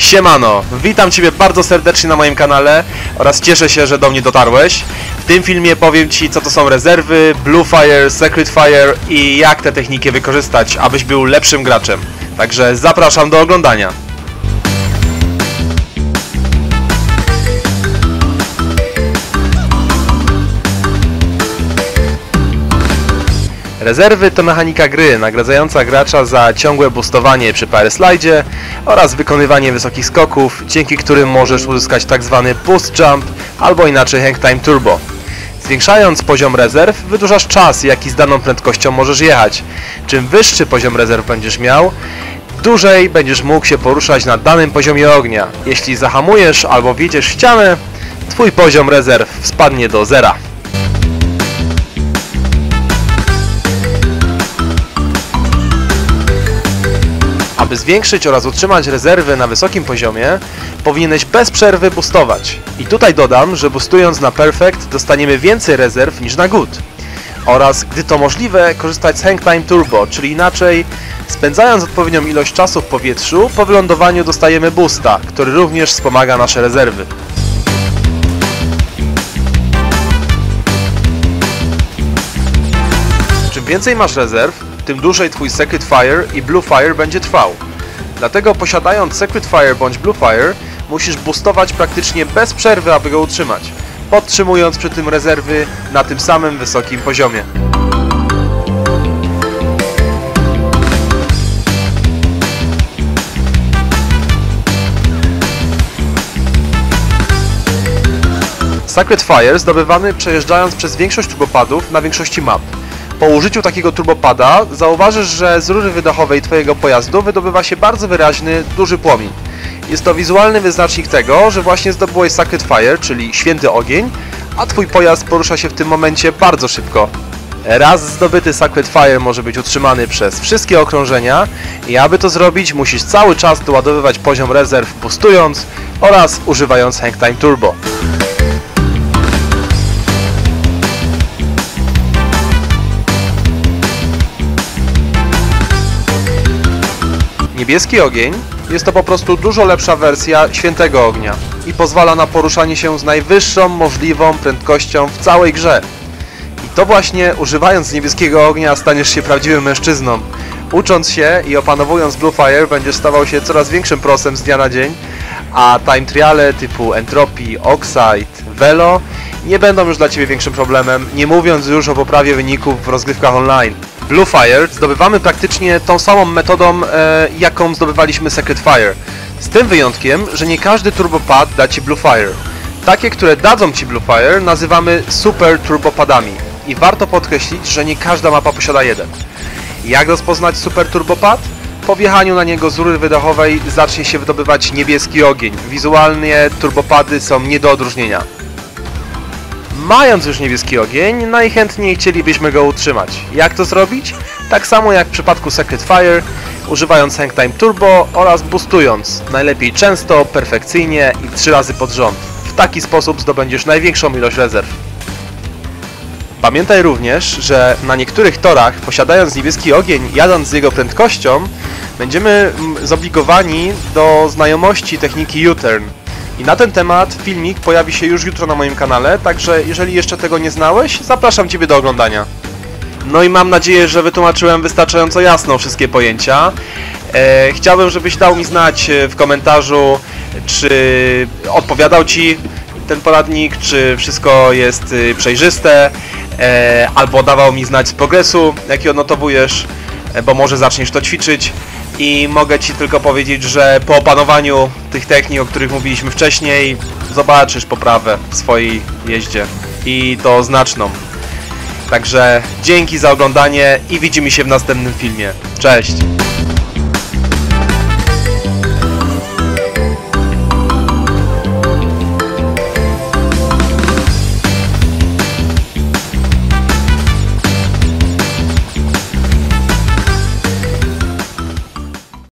Siemano, witam Ciebie bardzo serdecznie na moim kanale oraz cieszę się, że do mnie dotarłeś. W tym filmie powiem Ci, co to są rezerwy, Blue Fire, Secret Fire i jak te techniki wykorzystać, abyś był lepszym graczem. Także zapraszam do oglądania. Rezerwy to mechanika gry nagradzająca gracza za ciągłe boostowanie przy slide oraz wykonywanie wysokich skoków, dzięki którym możesz uzyskać tzw. boost jump albo inaczej hang time turbo. Zwiększając poziom rezerw, wydłużasz czas, jaki z daną prędkością możesz jechać. Czym wyższy poziom rezerw będziesz miał, dłużej będziesz mógł się poruszać na danym poziomie ognia. Jeśli zahamujesz albo wjedziesz w ścianę, twój poziom rezerw spadnie do zera. Aby zwiększyć oraz utrzymać rezerwy na wysokim poziomie, powinieneś bez przerwy boostować. I tutaj dodam, że boostując na Perfect dostaniemy więcej rezerw niż na Good. Oraz, gdy to możliwe, korzystać z Hang Time Turbo, czyli inaczej, spędzając odpowiednią ilość czasu w powietrzu, po wylądowaniu dostajemy boosta, który również wspomaga nasze rezerwy. Czym więcej masz rezerw, tym dłużej twój Secret Fire i Blue Fire będzie trwał. Dlatego posiadając Secret Fire bądź Blue Fire, musisz boostować praktycznie bez przerwy, aby go utrzymać, podtrzymując przy tym rezerwy na tym samym wysokim poziomie. Sacred Fire zdobywany przejeżdżając przez większość turbopadów na większości map. Po użyciu takiego turbopada zauważysz, że z rury wydechowej Twojego pojazdu wydobywa się bardzo wyraźny, duży płomień. Jest to wizualny wyznacznik tego, że właśnie zdobyłeś Sacred Fire, czyli święty ogień, a Twój pojazd porusza się w tym momencie bardzo szybko. Raz zdobyty Sacred Fire może być utrzymany przez wszystkie okrążenia i aby to zrobić musisz cały czas doładowywać poziom rezerw boostując oraz używając Hang Time Turbo. Niebieski ogień jest to po prostu dużo lepsza wersja świętego ognia i pozwala na poruszanie się z najwyższą możliwą prędkością w całej grze. I to właśnie używając niebieskiego ognia staniesz się prawdziwym mężczyzną. Ucząc się i opanowując Blue Fire będziesz stawał się coraz większym prosem z dnia na dzień, a time triale typu Entropy, Oxide, Velo nie będą już dla Ciebie większym problemem, nie mówiąc już o poprawie wyników w rozgrywkach online. Blue Fire zdobywamy praktycznie tą samą metodą, e, jaką zdobywaliśmy Secret Fire. Z tym wyjątkiem, że nie każdy turbopad da Ci Blue Fire. Takie, które dadzą Ci Blue Fire nazywamy super turbopadami. I warto podkreślić, że nie każda mapa posiada jeden. Jak rozpoznać super turbopad? Po wjechaniu na niego z rury wydechowej zacznie się wydobywać niebieski ogień. Wizualnie turbopady są nie do odróżnienia. Mając już niebieski ogień, najchętniej chcielibyśmy go utrzymać. Jak to zrobić? Tak samo jak w przypadku Secret Fire, używając Hang Time Turbo oraz boostując, najlepiej często, perfekcyjnie i trzy razy pod rząd. W taki sposób zdobędziesz największą ilość rezerw. Pamiętaj również, że na niektórych torach, posiadając niebieski ogień, jadąc z jego prędkością, będziemy mm, zobligowani do znajomości techniki U-turn, i na ten temat filmik pojawi się już jutro na moim kanale, także jeżeli jeszcze tego nie znałeś, zapraszam Ciebie do oglądania. No i mam nadzieję, że wytłumaczyłem wystarczająco jasno wszystkie pojęcia. E, chciałbym, żebyś dał mi znać w komentarzu, czy odpowiadał Ci ten poradnik, czy wszystko jest y, przejrzyste, e, albo dawał mi znać z progresu, jaki odnotowujesz, e, bo może zaczniesz to ćwiczyć i mogę Ci tylko powiedzieć, że po opanowaniu tych technik, o których mówiliśmy wcześniej, zobaczysz poprawę w swojej jeździe i to znaczną. Także dzięki za oglądanie i widzimy się w następnym filmie. Cześć!